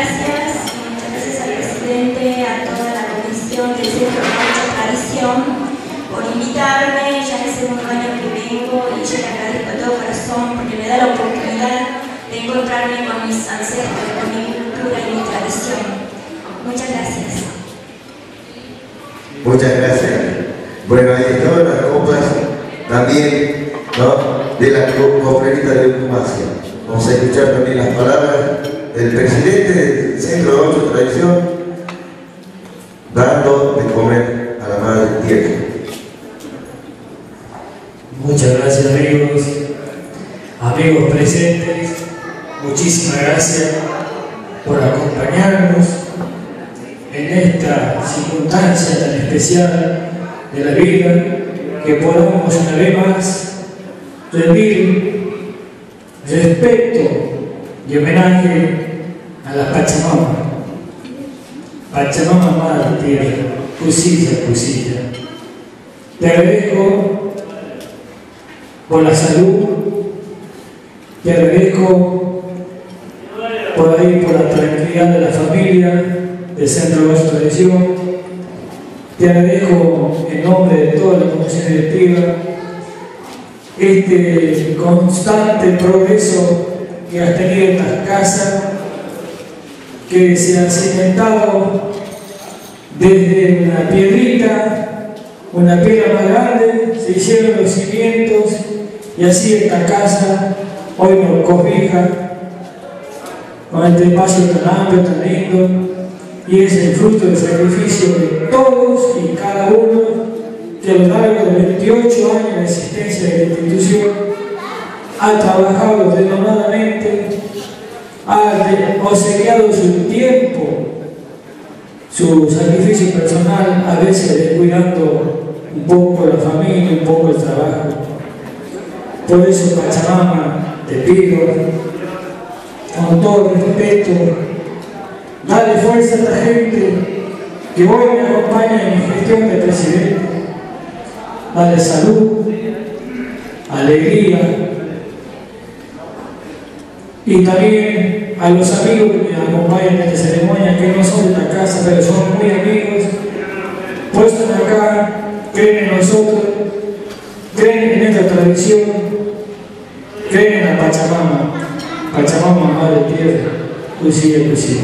gracias, muchas gracias al presidente, a toda la comisión del Centro Mucha Tradición por invitarme, ya es el segundo año que vengo y yo le agradezco de todo corazón porque me da la oportunidad de encontrarme con mis ancestros, con mi cultura y mi tradición. Muchas gracias. Muchas gracias. Bueno, ahí estaban las copas también, ¿no? De la co- cofradía de Humasia. Vamos a escuchar también las palabras del presidente del Centro de Ocho Tradición, dando de comer a la madre tierra. Muchas gracias amigos, amigos presentes, muchísimas gracias por acompañarnos en esta circunstancia tan especial de la vida, que podamos una vez más rendir respeto y homenaje a la Pachamama, Pachamama Madre Tierra, Cusilla, Cusilla. Te agradezco por la salud, te agradezco por ahí por la tranquilidad de la familia del Centro de Ocho Tradición, te agradezco en nombre de toda la comisión directiva este constante progreso que has tenido en las casas que se han cimentado desde una piedrita, una piedra más grande, se hicieron los cimientos y así esta casa hoy nos cobija con este espacio tan amplio, tan lindo, y es el fruto del sacrificio de todos y cada uno que a lo largo de 28 años de existencia de la institución ha trabajado denodadamente, obsequiado su tiempo, su sacrificio personal, a veces descuidando un poco la familia, un poco el trabajo. Por eso, Pachamama, te pido, con todo respeto, dale fuerza a esta gente que hoy me acompaña en mi gestión de presidente. Dale salud, alegría y también a los amigos que me acompañan en esta ceremonia, que no son de esta casa, pero son muy amigos, puestos acá, creen en nosotros, creen en esta tradición, creen en la Pachamama, Pachamama Madre Tierra, Lucía, Lucía.